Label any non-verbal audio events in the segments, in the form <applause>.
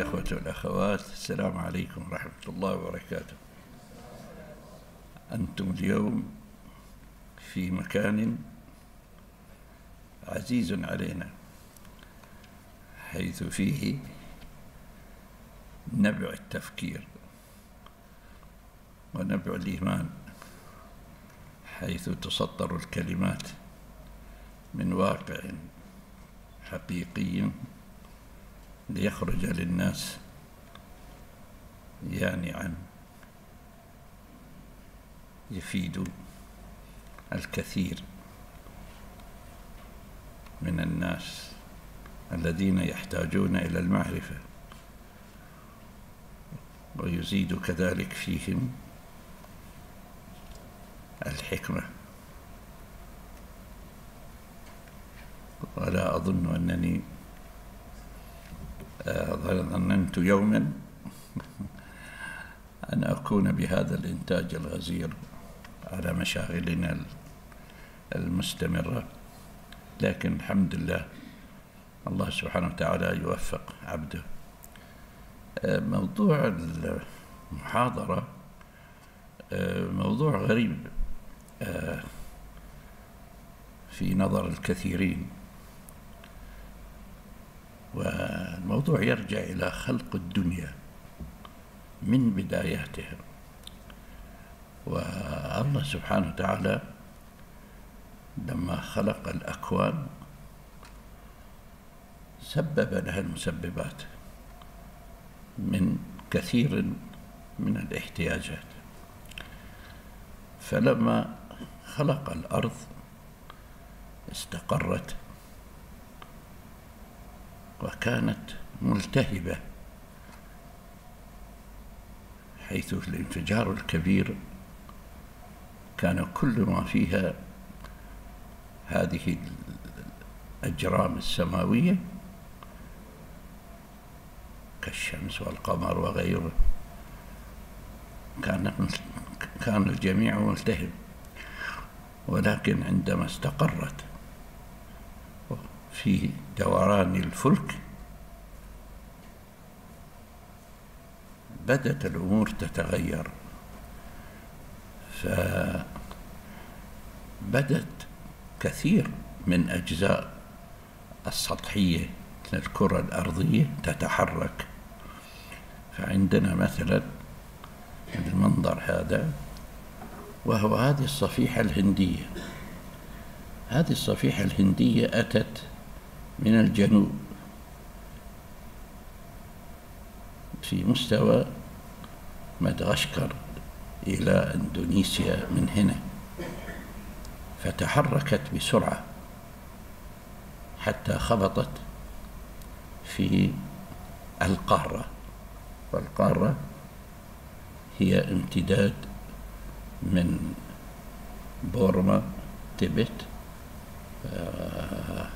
الإخوة والأخوات السلام عليكم ورحمة الله وبركاته. أنتم اليوم في مكان عزيز علينا حيث فيه نبع التفكير ونبع الإيمان حيث تسطر الكلمات من واقع حقيقي ليخرج للناس يانعا يفيد الكثير من الناس الذين يحتاجون إلى المعرفة. ويزيد كذلك فيهم الحكمة. ولا أظن أنني ظننت يوما أن أكون بهذا الإنتاج الغزير على مشاغلنا المستمرة؟ لكن الحمد لله الله سبحانه وتعالى يوفق عبده. موضوع المحاضرة موضوع غريب في نظر الكثيرين. والموضوع يرجع إلى خلق الدنيا من بداياتها. والله سبحانه وتعالى لما خلق الأكوان سبب لها المسببات من كثير من الاحتياجات. فلما خلق الأرض استقرت وكانت ملتهبة حيث الانفجار الكبير كان كل ما فيها هذه الأجرام السماوية كالشمس والقمر وغيره كان كان الجميع ملتهب ولكن عندما استقرت في دوران الفلك بدت الأمور تتغير. فبدت كثير من أجزاء السطحية للكرة الأرضية تتحرك. فعندنا مثلا المنظر هذا وهو هذه الصفيحة الهندية. هذه الصفيحة الهندية أتت من الجنوب. في مستوى مدغشقر إلى إندونيسيا من هنا. فتحركت بسرعة حتى خبطت في القارة. والقارة هي امتداد من بورما تبت آه،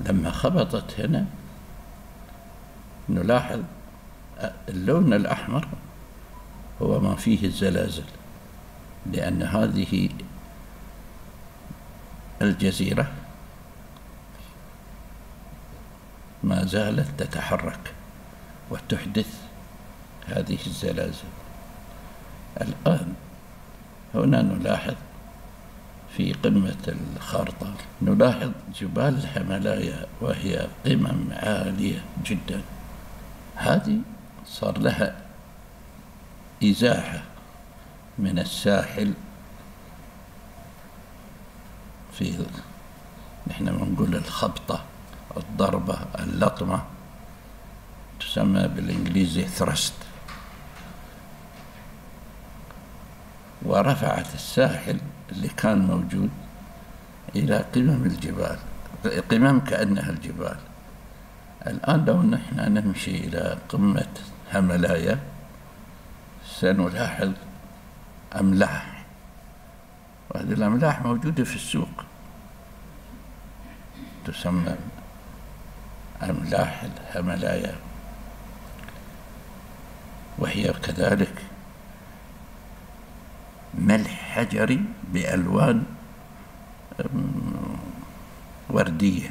لما خبطت هنا نلاحظ اللون الأحمر هو ما فيه الزلازل لأن هذه الجزيرة ما زالت تتحرك وتحدث هذه الزلازل. الآن هنا نلاحظ في قمة الخارطة. نلاحظ جبال الهيمالايا وهي قمم عالية جدا. هذه صار لها إزاحة من الساحل. في نحن بنقول الخبطة الضربة اللطمة تسمى بالإنجليزي ثرست ورفعت الساحل اللي كان موجود إلى قمم الجبال قمم كأنها الجبال. الآن لو نحن نمشي إلى قمة هملايا سنلاحظ أملاح. وهذه الأملاح موجودة في السوق. تسمى أملاح الهملايا وهي كذلك ملح حجري بألوان وردية.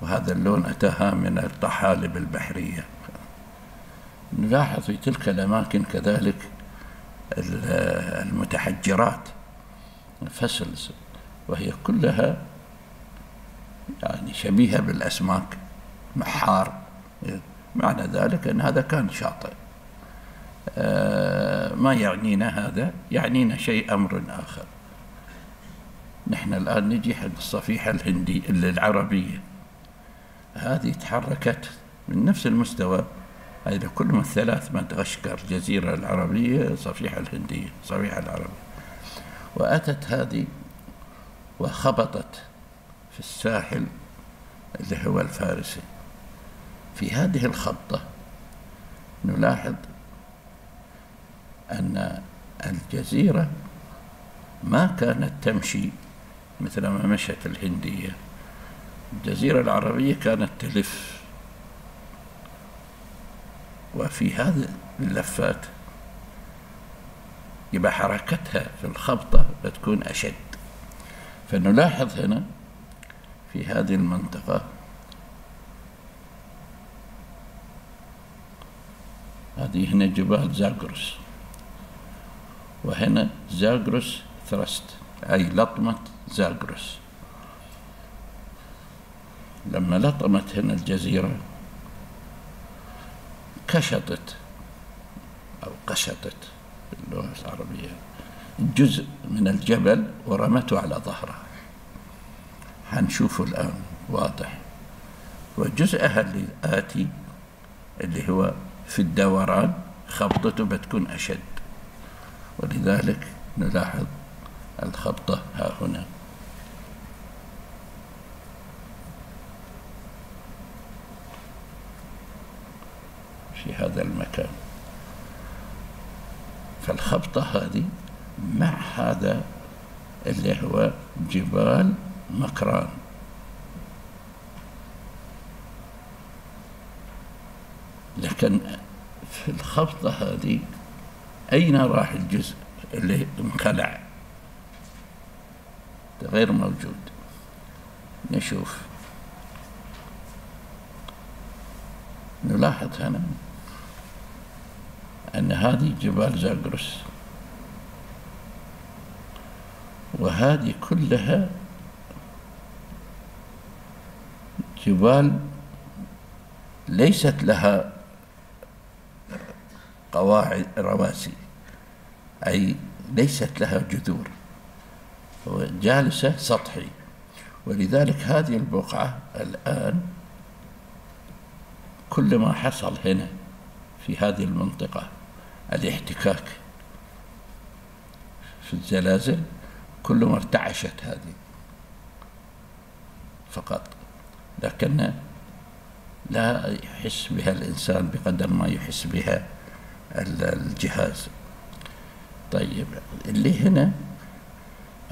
وهذا اللون أتاها من الطحالب البحرية. نلاحظ في تلك الأماكن كذلك المتحجرات الفسلز وهي كلها يعني شبيهة بالأسماك محار. معنى ذلك أن هذا كان شاطئ. ما يعنينا هذا يعنينا شيء أمر آخر. نحن الآن نجي حق الصفيحة الهندي العربية. هذه تحركت من نفس المستوى. هذا كل من ثلاث مدغشقر الجزيرة العربية صفيحة الهندية صفيحة العربية. وأتت هذه وخبطت في الساحل اللي هو الفارسي. في هذه الخبطة نلاحظ أن الجزيرة ما كانت تمشي مثل ما مشت الهندية. الجزيرة العربية كانت تلف. وفي هذه اللفات يبقى حركتها في الخبطة بتكون أشد. فنلاحظ هنا في هذه المنطقة هذه هنا جبال زاغروس. وهنا زاغروس ثرست أي لطمة زاغروس. لما لطمت هنا الجزيرة كشطت أو قشطت باللغة العربية. جزء من الجبل ورمته على ظهرها. حنشوفه الآن واضح. وجزءها اللي آتي اللي هو في الدوران خبطته بتكون أشد. ولذلك نلاحظ الخبطة ها هنا. في هذا المكان. فالخبطة هذه مع هذا اللي هو جبال مكران. لكن في الخبطة هذه أين راح الجزء اللي انخلع؟ غير موجود. نشوف. نلاحظ هنا أن هذه جبال زاغرس وهذه كلها جبال ليست لها قواعد رواسي. أي ليست لها جذور. جالسة سطحي. ولذلك هذه البقعة الآن كل ما حصل هنا في هذه المنطقة الاحتكاك في الزلازل كل ما ارتعشت هذه فقط. لكن لا يحس بها الإنسان بقدر ما يحس بها الجهاز. طيب اللي هنا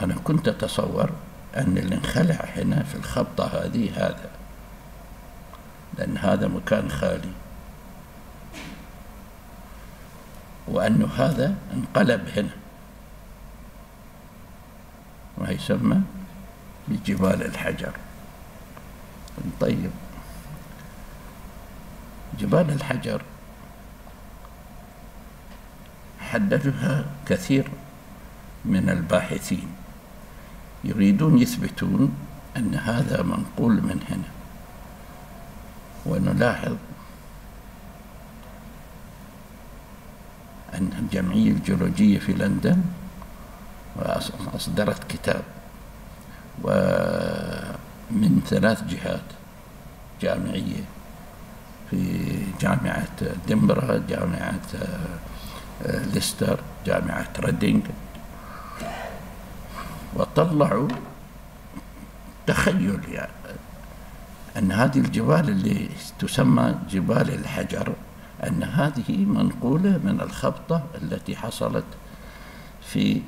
أنا كنت أتصور أن اللي انخلع هنا في الخبطة هذه هذا لأن هذا مكان خالي. وأنه هذا انقلب هنا. ما يسمى بجبال الحجر. طيب جبال الحجر حددها كثير من الباحثين. يريدون يثبتون أن هذا منقول من هنا. ونلاحظ أن الجمعية الجيولوجية في لندن أصدرت كتاب ومن ثلاث جهات جامعية في جامعة دمبرا جامعة ليستر جامعة ريدينغ. وطلعوا تخيل يعني أن هذه الجبال اللي تسمى جبال الحجر أن هذه منقولة من الخبطة التي حصلت في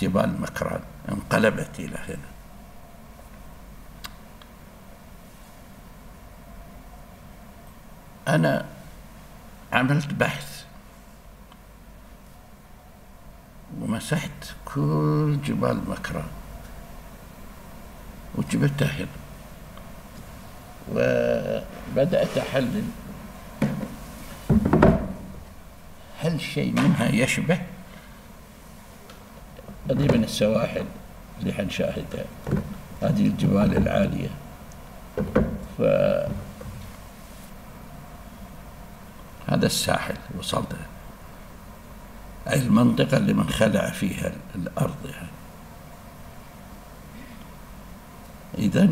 جبال مكران انقلبت إلى هنا. أنا عملت بحث ومسحت كل جبال مكران وجبتها هنا وبدأت أحلل. هل شيء منها يشبه؟ هذه من السواحل اللي حنشاهدها هذه الجبال العالية. ف هذا الساحل وصلت أي المنطقة اللي منخلع فيها الأرض يعني. إذا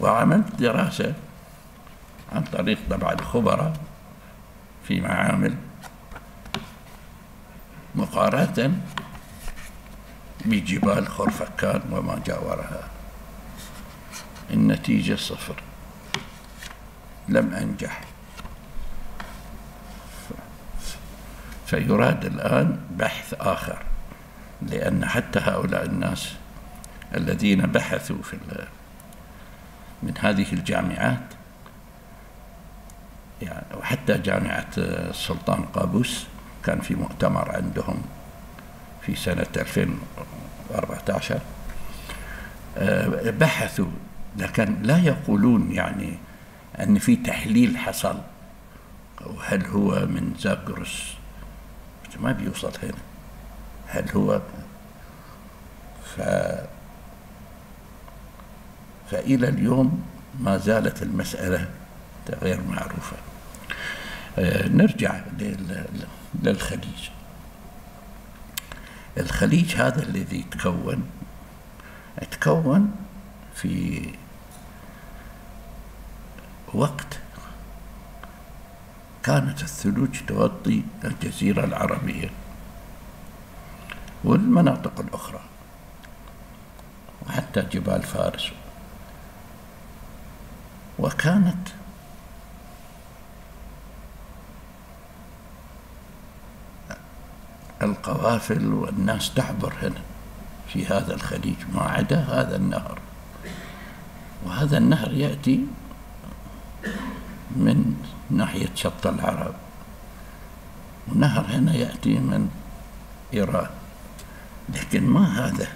وعملت دراسة عن طريق طبعا خبراء في معامل مقارنة بجبال خرفكان وما جاورها النتيجة صفر. لم أنجح. فيراد الآن بحث آخر لأن حتى هؤلاء الناس الذين بحثوا في من هذه الجامعات يعني وحتى جامعة السلطان قابوس كان في مؤتمر عندهم في سنة 2014 آه، بحثوا لكن لا يقولون يعني أن في تحليل حصل وهل هو من زاغروس ما بيوصل هنا. هل هو ف فإلى اليوم ما زالت المسألة غير معروفة. آه، نرجع للخليج. الخليج هذا الذي تكون تكون في وقت كانت الثلوج تغطي الجزيرة العربية والمناطق الأخرى وحتى جبال فارس. وكانت القوافل والناس تعبر هنا في هذا الخليج ما عدا هذا النهر. وهذا النهر يأتي من ناحية شط العرب. ونهر هنا يأتي من إيران. لكن ما هذا؟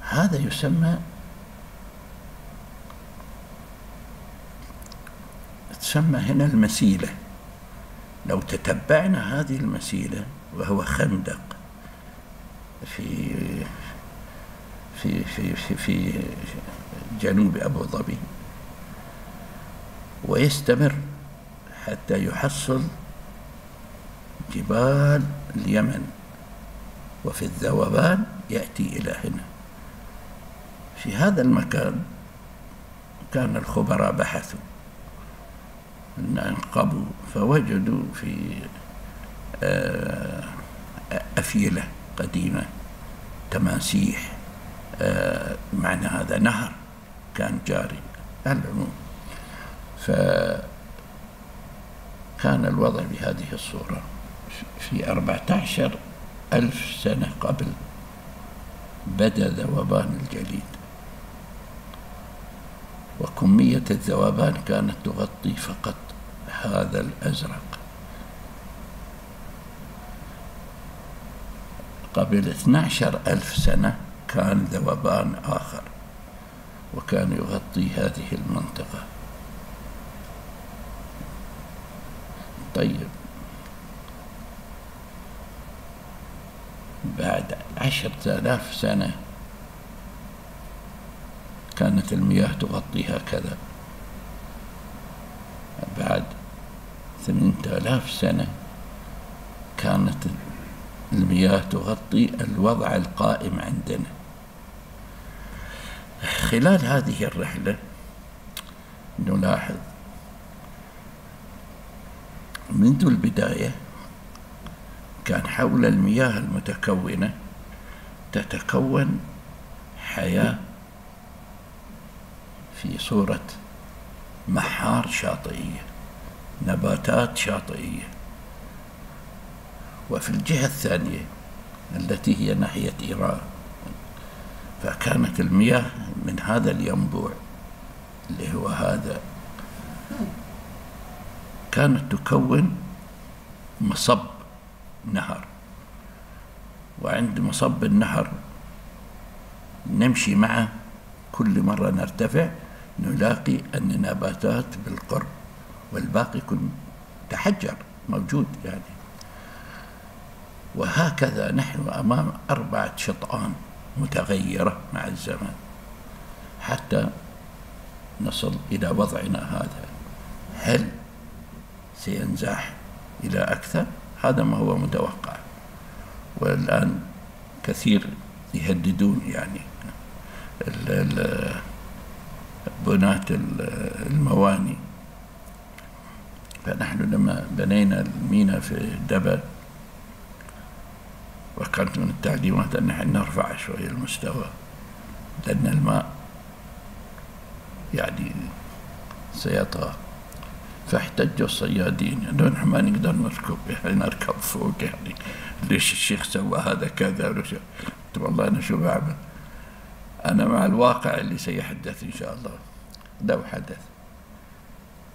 هذا يسمى تسمى هنا المسيلة. لو تتبعنا هذه المسيلة وهو خندق في في في في, في جنوب أبو ظبي ويستمر حتى يحصل جبال اليمن. وفي الذوبان يأتي إلى هنا. في هذا المكان كان الخبراء بحثوا أنقبوا فوجدوا في آه، أفيلة قديمة تماسيح آه، معنى هذا نهر كان جاري. العموم فكان الوضع بهذه الصورة في أربعة عشر ألف سنة قبل بدأ ذوبان الجليد. وكمية الذوبان كانت تغطي فقط هذا الأزرق. قبل 12 ألف سنة كان ذوبان آخر وكان يغطي هذه المنطقة. طيب. بعد عشرة آلاف سنة كانت المياه تغطي هكذا. بعد ثمانية آلاف سنة كانت المياه تغطي الوضع القائم عندنا. خلال هذه الرحلة نلاحظ منذ البداية كان حول المياه المتكونة تتكون حياة في صورة محار شاطئية نباتات شاطئية. وفي الجهة الثانية التي هي ناحية إيران فكانت المياه من هذا الينبوع اللي هو هذا. كانت تكون مصب نهر. وعند مصب النهر نمشي معه كل مرة نرتفع نلاقي أن النباتات بالقرب والباقي يكون تحجر موجود يعني. وهكذا نحن أمام أربعة شطآن متغيرة مع الزمن حتى نصل إلى وضعنا هذا. هل سينزاح إلى أكثر. هذا ما هو متوقع. والآن كثير يهددون يعني بناة المواني. فنحن لما بنينا المينا في دبا وكانت من التعليمات أن نحن نرفع شوية المستوى لأن الماء يعني سيطغى. فاحتجوا الصيادين انه نحن ما نقدر نركب يعني نركب فوق يعني. ليش الشيخ سوى هذا كذا؟ قلت والله أنا شو بعمل؟ أنا مع الواقع اللي سيحدث إن شاء الله. لو حدث.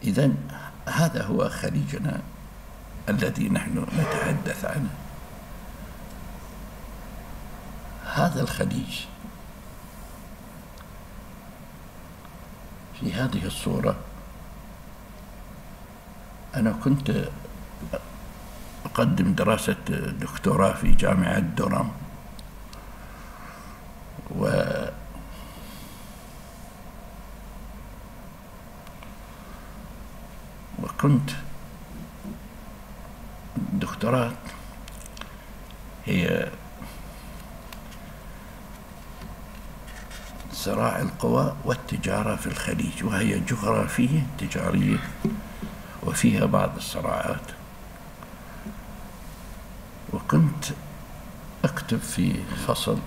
اذا هذا هو خليجنا الذي نحن نتحدث عنه. هذا الخليج في هذه الصورة أنا كنت أقدم دراسة دكتوراه في جامعة درام و وكنت دكتوراه هي صراع القوى والتجارة في الخليج وهي جغرافية تجارية وفيها بعض الصراعات. وكنت أكتب في فصل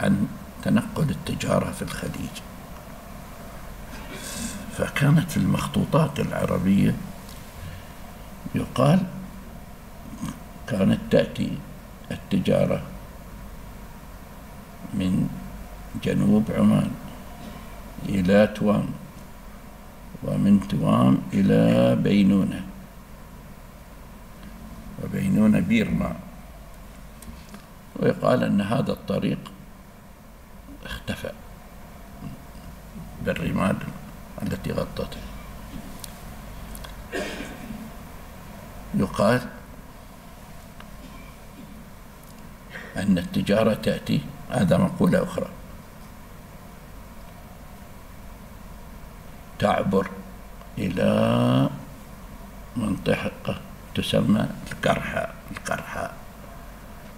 عن تنقل التجارة في الخليج. فكانت المخطوطات العربية يقال كانت تأتي التجارة من جنوب عمان إلى توام ومن توام إلى بينونة. وبينونة بيرما. ويقال أن هذا الطريق اختفى بالرمال التي غطته. يقال أن التجارة تأتي هذا مقولة أخرى. تعبر إلى منطقة تسمى القرحة. القرحة.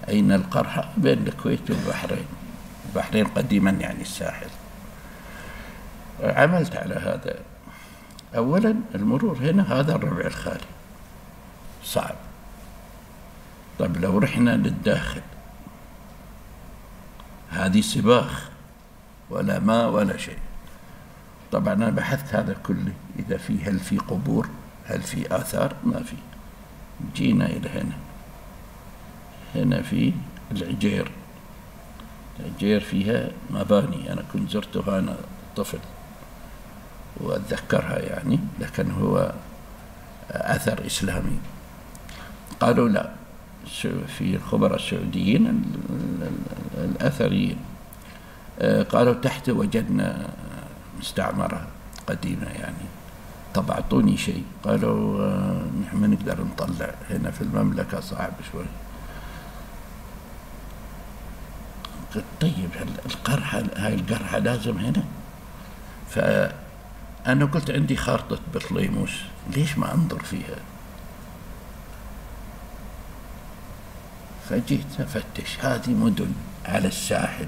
أين القرحة؟ بين الكويت والبحرين. البحرين قديما يعني الساحل. عملت على هذا. أولا المرور هنا هذا الربع الخالي. صعب. طيب لو رحنا للداخل. هذه سباخ. ولا ماء ولا شيء. طبعا أنا بحثت هذا كله إذا في هل في قبور؟ هل في آثار؟ ما في. جينا إلى هنا. هنا في العجير. العجير فيها مباني أنا كنت زرتها أنا طفل. وأتذكرها يعني لكن هو أثر إسلامي. قالوا لا في الخبراء السعوديين الأثريين. قالوا تحت وجدنا مستعمرة قديمة يعني. طب أعطوني شيء. قالوا آه، نحن ما نقدر نطلع هنا في المملكة صعب شوي. قلت طيب القرحة هاي القرحة لازم هنا؟ فأنا قلت عندي خارطة بطليموس. ليش ما أنظر فيها؟ فجيت أفتش. هذه مدن على الساحل.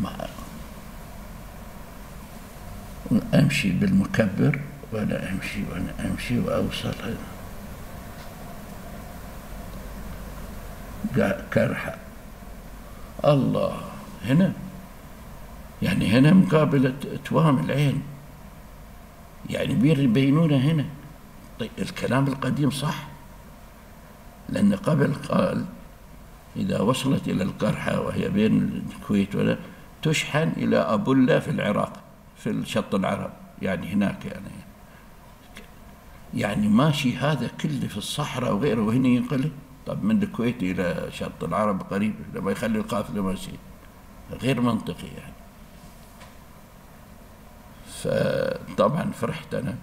ما أمشي بالمكبر وأنا أمشي وأنا أمشي وأوصل. هنا كرحة الله هنا. يعني هنا مقابلة توام العين. يعني بير هنا. طيب الكلام القديم صح. لأن قبل قال إذا وصلت إلى القرحة وهي بين الكويت ولا تشحن إلى أبولا في العراق في الشط العرب يعني هناك يعني. يعني ماشي هذا كله في الصحراء وغيره وهنا ينقل طب من الكويت إلى شط العرب قريب لما يخلي القافلة ماشية غير منطقي يعني. فطبعا فرحت أنا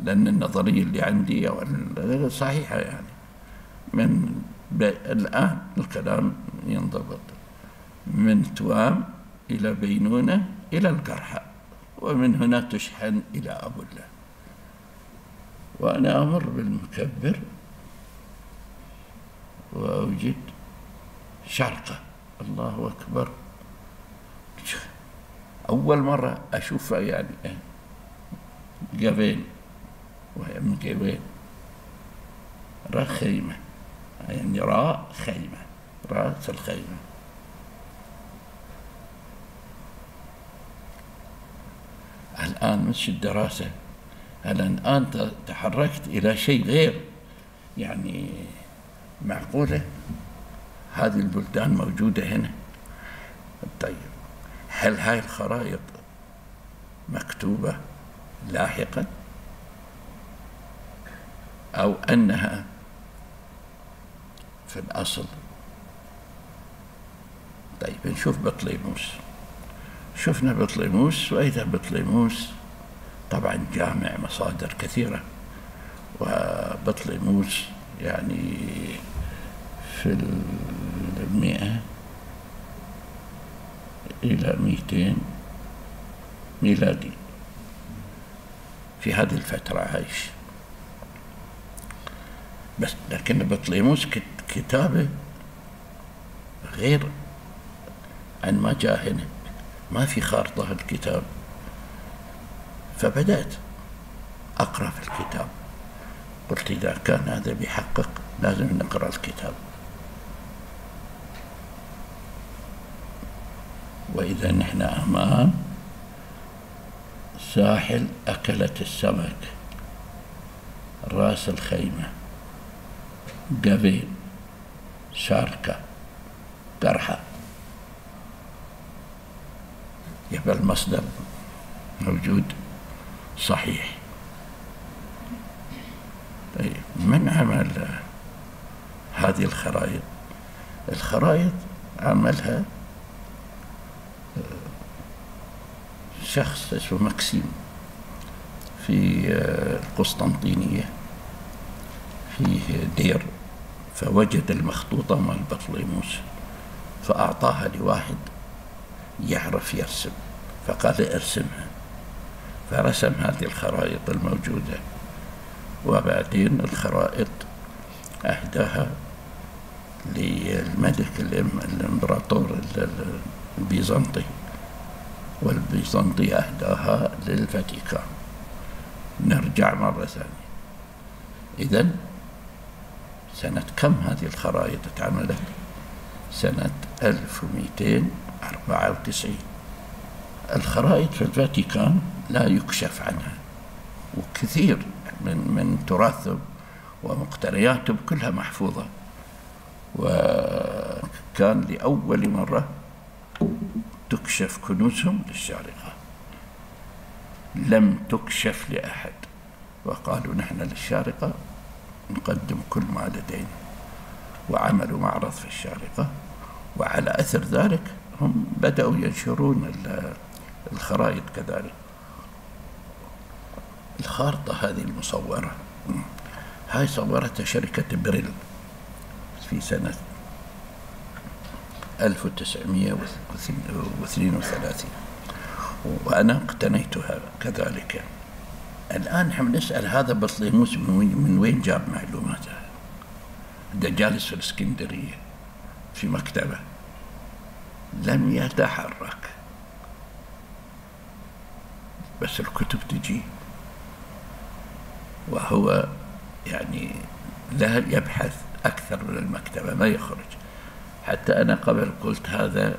لأن النظرية اللي عندي صحيحة يعني. من الآن الكلام ينضبط. من توام إلى بينونة إلى القرحة ومن هنا تشحن إلى أبو الله. وأنا أمر بالمكبر وأوجد شرقة الله أكبر. أول مرة أشوفها يعني قبين وهي من قبين را خيمة يعني راء خيمة رأس الخيمة. الآن مش الدراسة الآن تحركت إلى شيء غير؟ يعني معقولة؟ هذه البلدان موجودة هنا. طيب هل هاي الخرائط مكتوبة لاحقا؟ أو أنها في الأصل؟ طيب نشوف بطليموس شفنا بطليموس وإذا بطليموس طبعا جامع مصادر كثيرة. وبطليموس يعني في المئة إلى مئتين ميلادي في هذه الفترة عايش. بس لكن بطليموس كتابة غير عن ما جاء هنا. ما في خارطة الكتاب. فبدأت أقرأ في الكتاب. قلت إذا كان هذا بيحقق لازم نقرأ الكتاب. وإذا نحن أمام ساحل أكلت السمك راس الخيمة قبيل شاركة قرحة. يبقى المصدر موجود صحيح. طيب من عمل هذه الخرائط؟ الخرائط عملها شخص اسمه مكسيم في القسطنطينية فيه دير فوجد المخطوطة مال بطليموس فأعطاها لواحد يعرف يرسم. فقال ارسمها. فرسم هذه الخرائط الموجودة. وبعدين الخرائط أهداها للملك الإمبراطور البيزنطي. والبيزنطي أهداها للفاتيكان. نرجع مرة ثانية. إذا سنة كم هذه الخرائط اتعملت سنة 1294 الخرائط في الفاتيكان لا يكشف عنها وكثير من من تراثهم ومقتنياتهم كلها محفوظة. وكان لأول مرة تكشف كنوزهم للشارقة لم تكشف لأحد. وقالوا نحن للشارقة نقدم كل ما لدينا. وعملوا معرض في الشارقة وعلى أثر ذلك هم بدأوا ينشرون الخرائط كذلك. الخارطة هذه المصورة هاي صورتها شركة بريل في سنة 1932 وأنا اقتنيتها كذلك. الآن نحن نسأل هذا بطليموس من وين جاب معلوماته؟ ده جالس في الاسكندرية في مكتبة. لم يتحرك. بس الكتب تجي. وهو يعني لا يبحث أكثر من المكتبة ما يخرج. حتى أنا قبل قلت هذا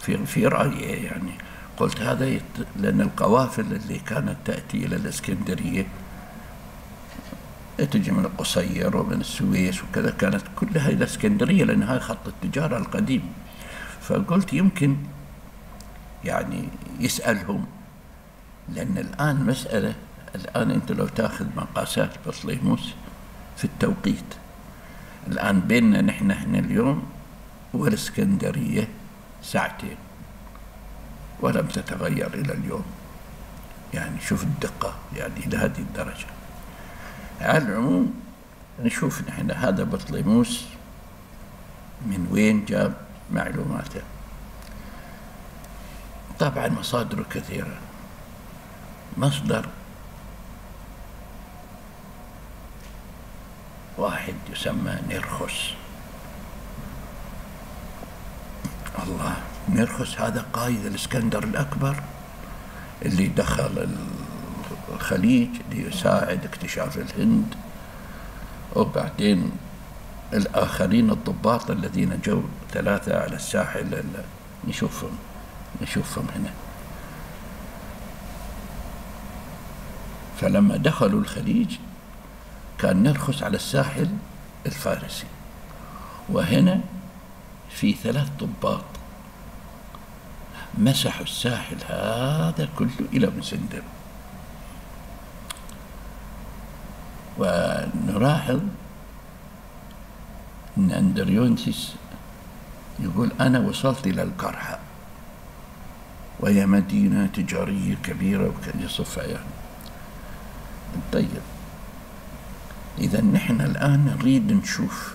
في في رأيي يعني قلت هذا يت... لأن القوافل اللي كانت تأتي إلى الإسكندرية تجي من القصير ومن السويس وكذا كانت كلها إلى الإسكندرية لأن هاي خط التجارة القديم. فقلت يمكن يعني يسألهم لأن الآن مسألة الآن أنت لو تأخذ مقاسات بطليموس في التوقيت الآن بيننا نحن إحنا اليوم والإسكندرية ساعتين ولم تتغير إلى اليوم. يعني شوف الدقة يعني إلى هذه الدرجة. على العموم نشوف نحن هذا بطليموس من وين جاب معلوماته. طبعا مصادره كثيرة. مصدر واحد يسمى نرخس. الله نرخس هذا قائد الإسكندر الأكبر اللي دخل الخليج ليساعد اكتشاف الهند. وبعدين الآخرين الضباط الذين جو ثلاثة على الساحل نشوفهم نشوفهم هنا. فلما دخلوا الخليج كان نرخص على الساحل الفارسي. وهنا في ثلاث ضباط مسحوا الساحل هذا كله إلى مسندر ونلاحظ أن أندريونسيس يقول أنا وصلت إلى القرحة وهي مدينة تجارية كبيرة وكان يصفها يعني طيب إذا نحن الآن نريد نشوف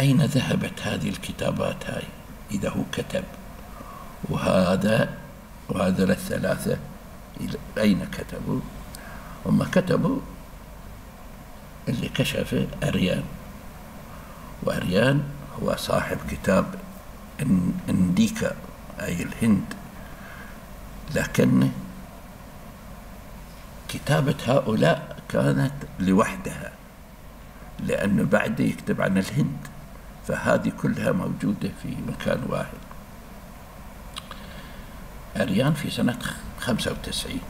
أين ذهبت هذه الكتابات هاي إذا هو كتب. وهذا وهذا الثلاثة أين كتبوا؟ هم كتبوا اللي كشفه أريان. وأريان هو صاحب كتاب إنديكا أي الهند. لكن كتابة هؤلاء كانت لوحدها لأنه بعده يكتب عن الهند فهذه كلها موجودة في مكان واحد. أريان في سنة خمسة وتسعين.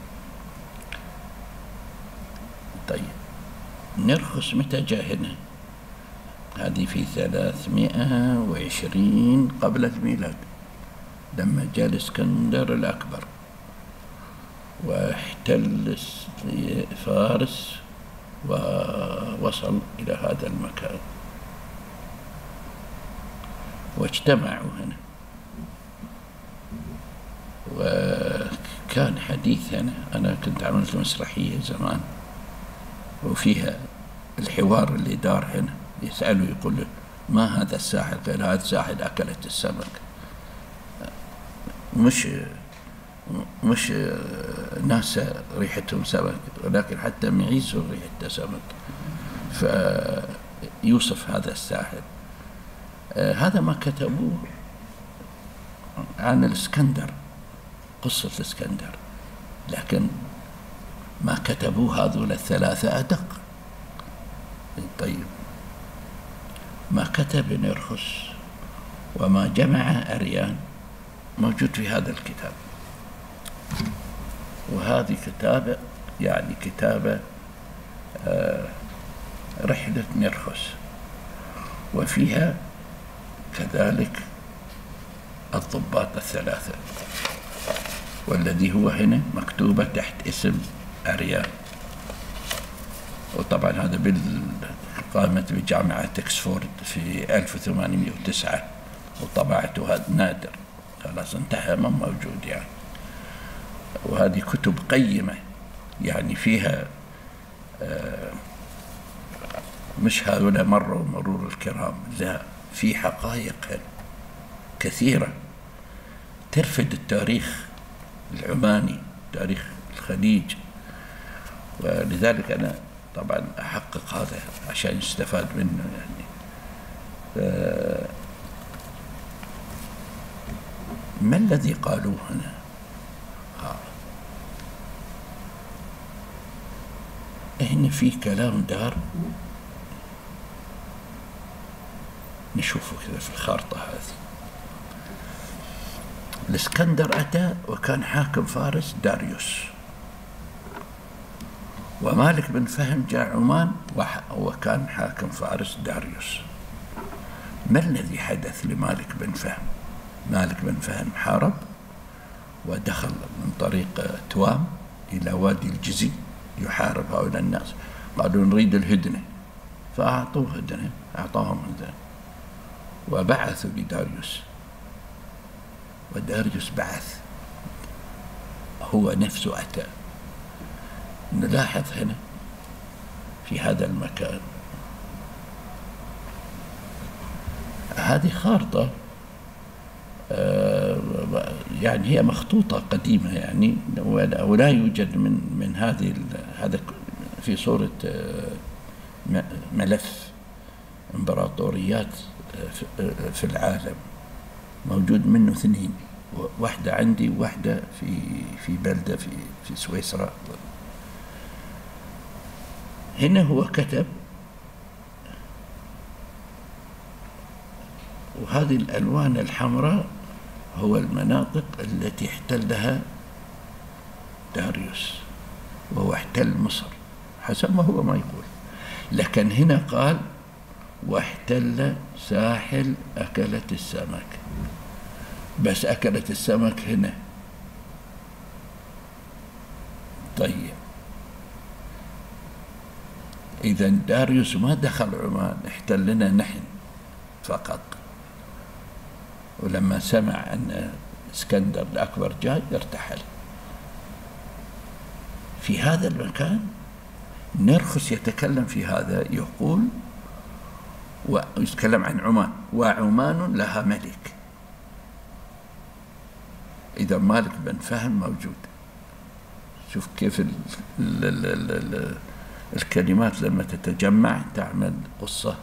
طيب نرخص متى جاء هنا هذه في ثلاثمائة وعشرين قبل الميلاد لما جاء الإسكندر الأكبر واحتل فارس ووصل إلى هذا المكان. واجتمعوا هنا. وكان حديث هنا أنا كنت عملت مسرحية زمان وفيها الحوار اللي دار هنا. يسأله يقول له ما هذا الساحل قال هذا الساحل أكلت السمك؟ مش مش ناس ريحتهم سمك ولكن حتى معيزهم ريحته سمك. فيوصف هذا الساحل. هذا ما كتبوه عن الإسكندر قصة الإسكندر. لكن ما كتبوه هذول الثلاثة أدق. طيب. ما كتب نرخس وما جمع أريان موجود في هذا الكتاب. وهذه كتابة يعني كتابة آه، رحلة نرخس وفيها كذلك الضباط الثلاثة والذي هو هنا مكتوبة تحت اسم أريان. وطبعا هذا بال قامت بجامعة أكسفورد في 1809 وطبعته هذا نادر خلاص انتهى ما موجود يعني. وهذه كتب قيمة يعني فيها آه، مش هؤلاء مروا مرور الكرام لا في حقائق كثيرة. ترفد التاريخ العماني تاريخ الخليج. ولذلك أنا طبعا أحقق هذا عشان يستفاد منه يعني. ما الذي قالوه هنا؟ هنا في كلام دار. نشوفه كذا في الخارطة هذه. الإسكندر أتى وكان حاكم فارس داريوس. ومالك بن فهم جاء عمان وكان حاكم فارس داريوس. ما الذي حدث لمالك بن فهم؟ مالك بن فهم حارب ودخل من طريق توام إلى وادي الجزي يحارب هؤلاء الناس. قالوا نريد الهدنة. فأعطوه هدنة أعطاهم هدنة. وبعثوا لداريوس. وداريوس بعث. هو نفسه أتى. نلاحظ هنا في هذا المكان. هذه خارطة آه، يعني هي مخطوطة قديمة يعني ولا يوجد من من هذه هذا في صورة آه، ملف إمبراطوريات آه، في العالم. موجود منه اثنين واحدة عندي وواحدة في في بلدة في في سويسرا. هنا هو كتب وهذه الألوان الحمراء هو المناطق التي احتلها داريوس وهو احتل مصر حسب ما هو ما يقول. لكن هنا قال واحتل ساحل أكلة السمك. بس أكلت السمك هنا. طيب. إذا داريوس ما دخل عمان احتلنا نحن فقط. ولما سمع أن اسكندر الأكبر جاي ارتحل. في هذا المكان نرخس يتكلم في هذا يقول ويتكلم عن عمان وعمان لها ملك. إذا مالك بن فهم موجود. شوف كيف ال ال ال ال الكلمات لما تتجمع تعمل قصة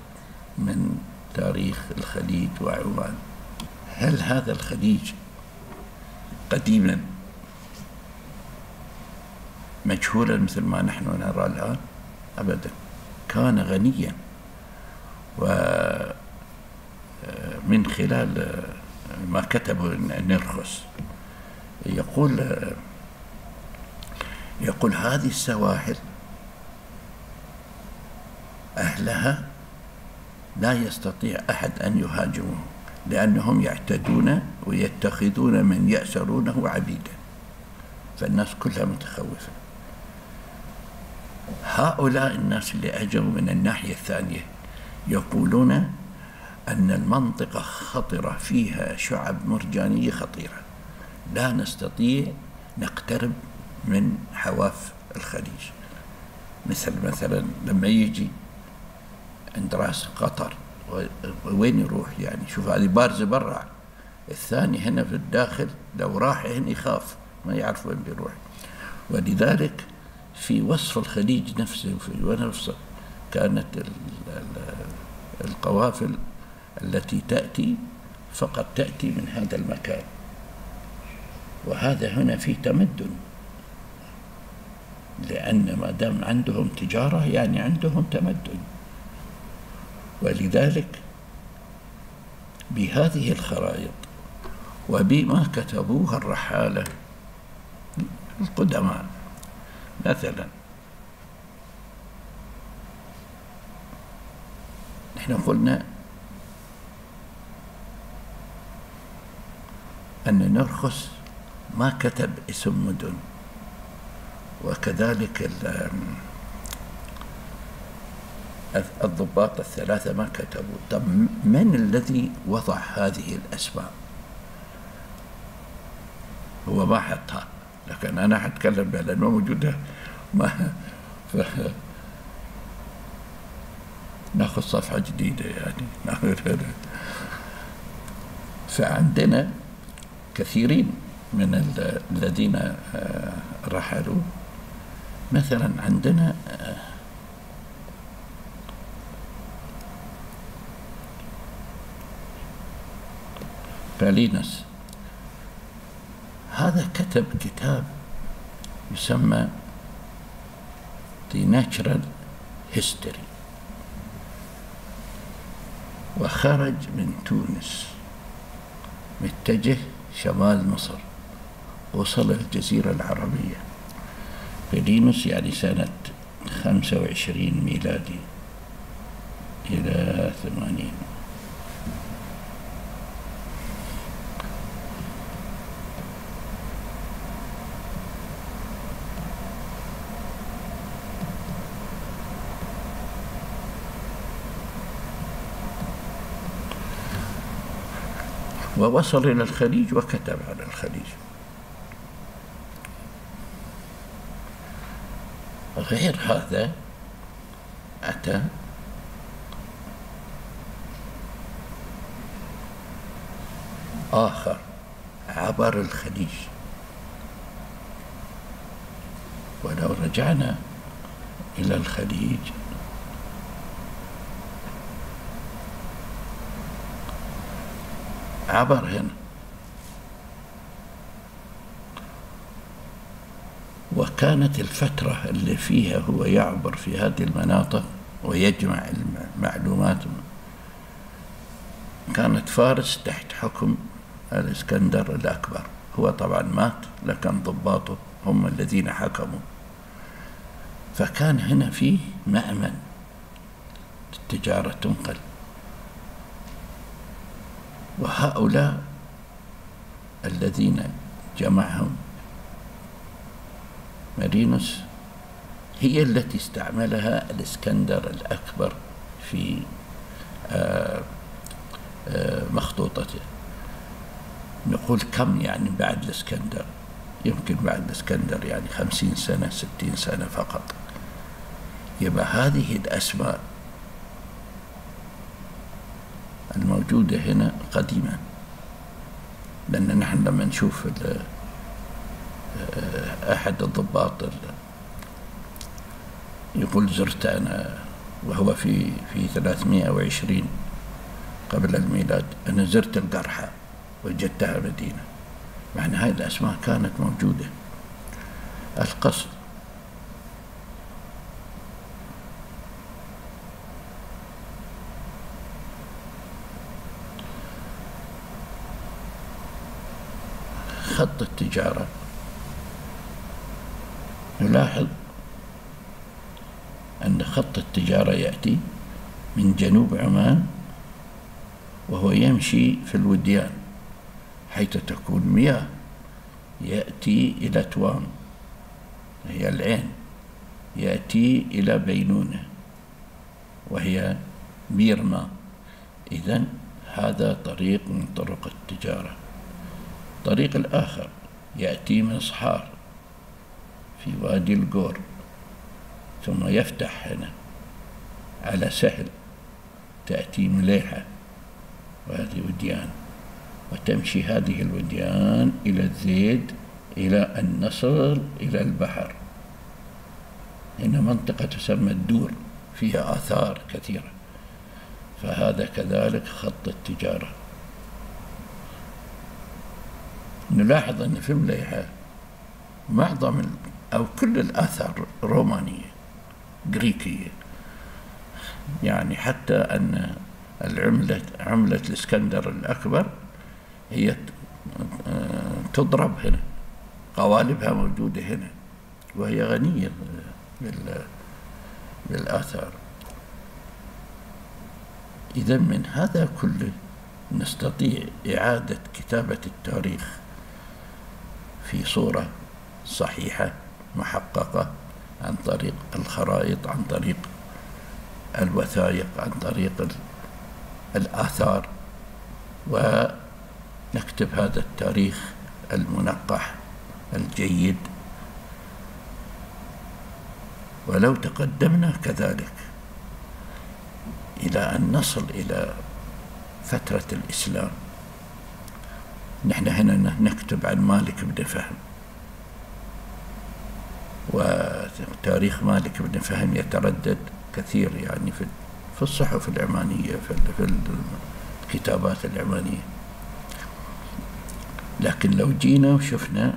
من تاريخ الخليج وعمان. هل هذا الخليج قديما مجهولا مثل ما نحن نرى الآن؟ أبدا. كان غنيا. ومن خلال ما كتبه نرخس يقول يقول هذه السواحل أهلها لا يستطيع أحد أن يهاجمه لأنهم يعتدون ويتخذون من يأسرونه عبيدا. فالناس كلها متخوفة. هؤلاء الناس اللي أجوا من الناحية الثانية يقولون أن المنطقة خطرة فيها شعب مرجانية خطيرة. لا نستطيع نقترب من حواف الخليج. مثل مثلا لما يجي عند راس قطر. وين يروح يعني؟ شوف هذه بارزة برا. الثاني هنا في الداخل لو راح هنا يخاف ما يعرف وين بيروح. ولذلك في وصف الخليج نفسه في ونفسه كانت القوافل التي تأتي فقط تأتي من هذا المكان. وهذا هنا في تمدن. لأن ما دام عندهم تجارة يعني عندهم تمدن. ولذلك بهذه الخرائط وبما كتبوها الرحالة القدماء مثلا نحن قلنا أن نرخس ما كتب اسم مدن وكذلك الضباط الثلاثة ما كتبوا. طب من الذي وضع هذه الأسماء هو ما حطها. لكن أنا حتكلم بها لأنه موجودة. ما <laughs> ف... ناخذ صفحة جديدة يعني. <laughs> فعندنا كثيرين من الذين آه، رحلوا. مثلا عندنا بالينس هذا كتب كتاب يسمى The Natural History وخرج من تونس متجه شمال مصر وصل الجزيرة العربية. بلينوس يعني سنة خمسة وعشرين ميلادي إلى ثمانين. ووصل إلى الخليج وكتب على الخليج. غير هذا أتى آخر عبر الخليج. ولو رجعنا إلى الخليج عبر هنا. وكانت الفترة اللي فيها هو يعبر في هذه المناطق ويجمع المعلومات. كانت فارس تحت حكم الإسكندر الأكبر. هو طبعا مات لكن ضباطه هم الذين حكموا. فكان هنا فيه مأمن التجارة تنقل. وهؤلاء الذين جمعهم مارينوس هي التي استعملها الإسكندر الأكبر في آه، آه، مخطوطته. نقول كم يعني بعد الإسكندر؟ يمكن بعد الإسكندر يعني خمسين سنة ستين سنة فقط. يبقى هذه الأسماء الموجودة هنا قديما. لأن نحن لما نشوف أحد الضباط يقول زرت أنا وهو في في 320 قبل الميلاد أنا زرت القرحة وجدتها مدينة. معنى هذه الأسماء كانت موجودة. القصد خط التجارة. نلاحظ أن خط التجارة يأتي من جنوب عمان وهو يمشي في الوديان حيث تكون مياه يأتي إلى توام هي العين يأتي إلى بينونة وهي بيرما إذن هذا طريق من طرق التجارة. الطريق الآخر يأتي من صحار في وادي القور ثم يفتح هنا على سهل تأتي مليحة وهذه وديان. وتمشي هذه الوديان إلى الزيد إلى أن نصل إلى البحر. هنا منطقة تسمى الدور فيها آثار كثيرة. فهذا كذلك خط التجارة. نلاحظ أن في مليحة معظم أو كل الآثار رومانية غريكية. يعني حتى أن العملة عملة الإسكندر الأكبر هي تضرب هنا قوالبها موجودة هنا وهي غنية بالآثار. إذا من هذا كله نستطيع إعادة كتابة التاريخ. في صورة صحيحة محققة عن طريق الخرائط عن طريق الوثائق عن طريق الآثار. ونكتب هذا التاريخ المنقح الجيد. ولو تقدمنا كذلك إلى أن نصل إلى فترة الإسلام نحن هنا نكتب عن مالك بن فهم. وتاريخ مالك بن فهم يتردد كثير يعني في في الصحف العمانية في الكتابات العمانية. لكن لو جينا وشفنا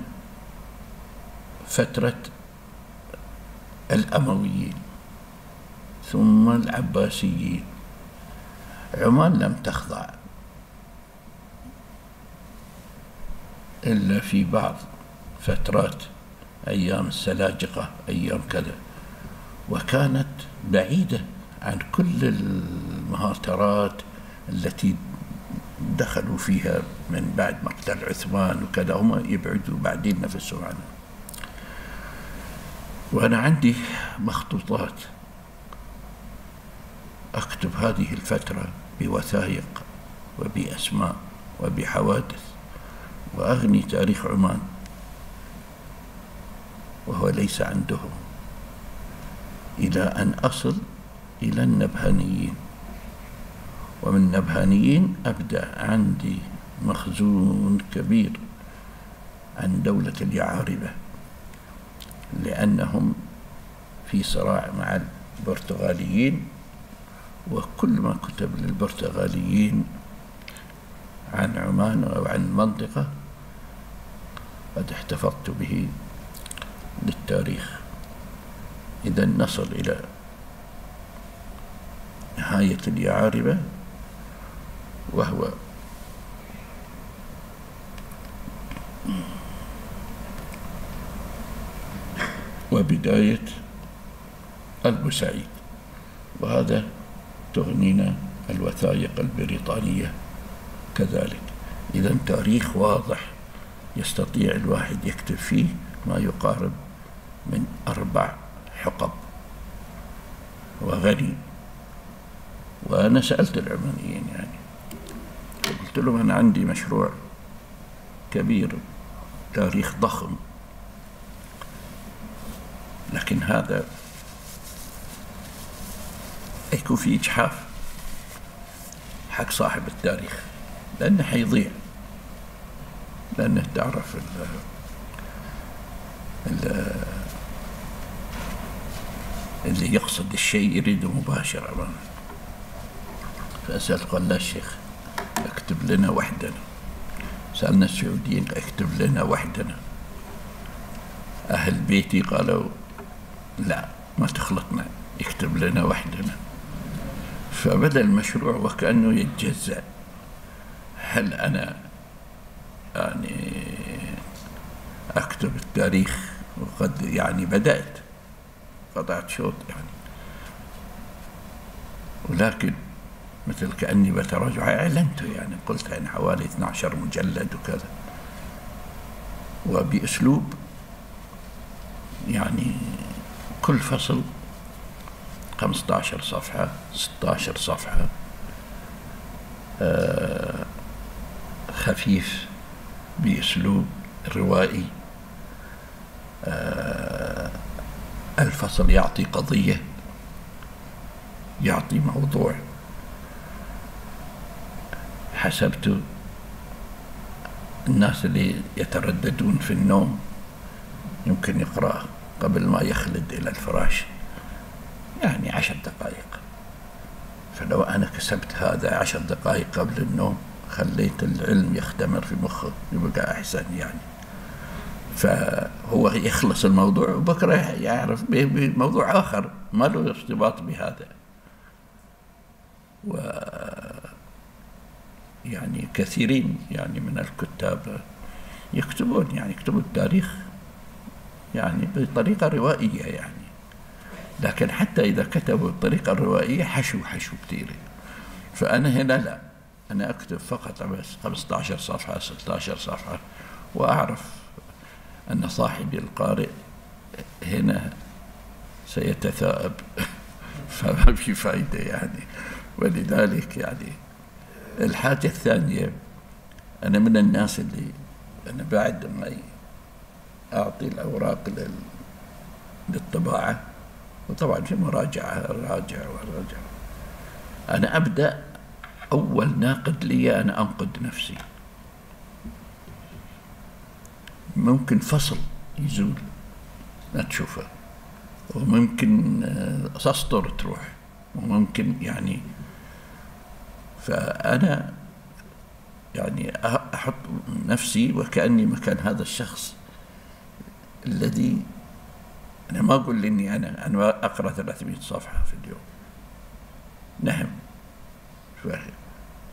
فترة الأمويين ثم العباسيين عمان لم تخضع. إلا في بعض فترات أيام السلاجقة أيام كذا. وكانت بعيدة عن كل المهاترات التي دخلوا فيها من بعد مقتل عثمان وكذا هم يبعدوا بعدين نفسهم عنها وأنا عندي مخطوطات أكتب هذه الفترة بوثائق وبأسماء وبحوادث. وأغني تاريخ عمان وهو ليس عندهم إلى أن أصل إلى النبهانيين. ومن النبهانيين أبدأ عندي مخزون كبير عن دولة اليعاربة لأنهم في صراع مع البرتغاليين وكل ما كتب للبرتغاليين عن عمان أو عن المنطقة قد احتفظت به للتاريخ. إذا نصل إلى نهاية اليعاربة وهو وبداية البوسعيد. وهذا تغنينا الوثائق البريطانية كذلك. إذا تاريخ واضح. يستطيع الواحد يكتب فيه ما يقارب من أربع حقب. وغني وأنا سألت العمانيين يعني. قلت لهم أنا عندي مشروع كبير تاريخ ضخم. لكن هذا يكون في إجحاف حق صاحب التاريخ لأنه حيضيع. لأنه تعرف ال ال اللي يقصد الشيء يريده مباشرة. فسألت قال لا الشيخ اكتب لنا وحدنا. سألنا السعوديين اكتب لنا وحدنا. أهل بيتي قالوا لا ما تخلطنا يكتب لنا وحدنا. فبدأ المشروع وكأنه يتجزأ. هل أنا يعني أكتب التاريخ وقد يعني بدأت قطعت شوط يعني. ولكن مثل كأني بتراجع أعلنته يعني قلت يعني حوالي 12 مجلد وكذا. وبأسلوب يعني كل فصل 15 صفحة 16 صفحة آه خفيف. بأسلوب روائي. آه الفصل يعطي قضية يعطي موضوع. حسبت الناس اللي يترددون في النوم يمكن يقرأ قبل ما يخلد إلى الفراش يعني عشر دقائق. فلو أنا كسبت هذا عشر دقائق قبل النوم خليت العلم يختمر في مخه يبقى أحسن يعني. فهو يخلص الموضوع وبكرة يعرف بموضوع آخر ما له ارتباط بهذا. و يعني كثيرين يعني من الكتاب يكتبون يعني يكتبون التاريخ يعني بطريقة روائية يعني. لكن حتى إذا كتبوا بالطريقة الروائية حشو حشو كثير فأنا هنا لا. أنا أكتب فقط بس 15 صفحة 16 صفحة وأعرف أن صاحبي القارئ هنا سيتثاءب. <laughs> فما في فائدة يعني. ولذلك يعني الحاجة الثانية أنا من الناس اللي أنا بعد ما أعطي الأوراق للطباعة وطبعا في مراجعة راجع وراجع. أنا أبدأ أول ناقد لي أنا أنقد نفسي. ممكن فصل يزول ما تشوفه. وممكن سسطر تروح. وممكن يعني فأنا يعني أحط نفسي وكأني مكان هذا الشخص الذي أنا ما أقول إني أنا أنا أقرأ 300 صفحة في اليوم. نعم.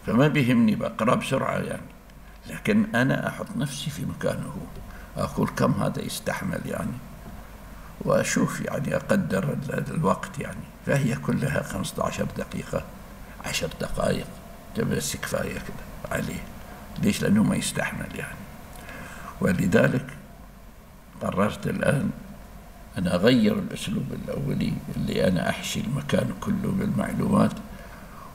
فما بيهمني بقرأ بسرعة يعني. لكن أنا أحط نفسي في مكانه. أقول كم هذا يستحمل يعني. وأشوف يعني أقدر الوقت يعني. فهي كلها 15 دقيقة عشر دقائق. بس كفاية كده عليه. ليش؟ لأنه ما يستحمل يعني. ولذلك قررت الآن أنا أغير الأسلوب الأولي اللي أنا أحشي المكان كله بالمعلومات.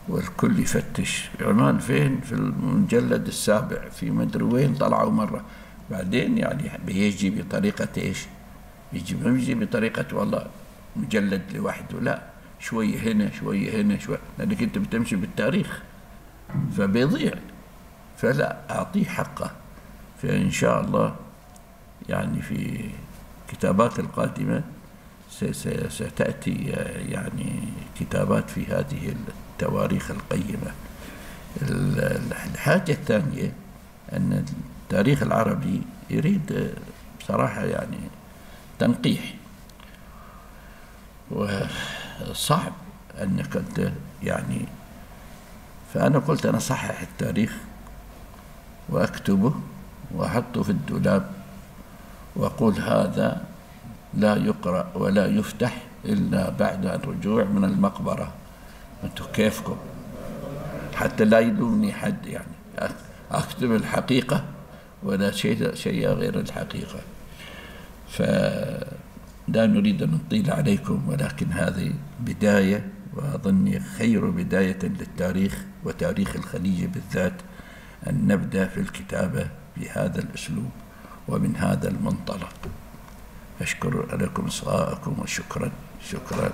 والكل يفتش. عمان فين؟ في المجلد السابع في مدري وين طلعوا مرة. بعدين يعني بيجي بطريقة إيش؟ بيجي ما بيجي بطريقة والله مجلد لوحده. لا شوية هنا شوية هنا شوية لأنك أنت بتمشي بالتاريخ. فبيضيع. فلا أعطيه حقه. فإن شاء الله يعني في كتابات القادمة ستأتي يعني كتابات في هذه التواريخ القيمة. الحاجة الثانية أن التاريخ العربي يريد بصراحة يعني تنقيح. وصعب أنك أنت يعني فأنا قلت أنا صحح التاريخ وأكتبه وأحطه في الدولاب وأقول هذا لا يقرأ ولا يفتح إلا بعد الرجوع من المقبرة. أنتم كيفكم؟ حتى لا يلومني حد يعني. أكتب الحقيقة ولا شيء شيء غير الحقيقة. فلا نريد أن نطيل عليكم ولكن هذه بداية وأظني خير بداية للتاريخ وتاريخ الخليج بالذات أن نبدأ في الكتابة بهذا الأسلوب ومن هذا المنطلق. أشكر لكم إصغاءكم وشكرا شكرا.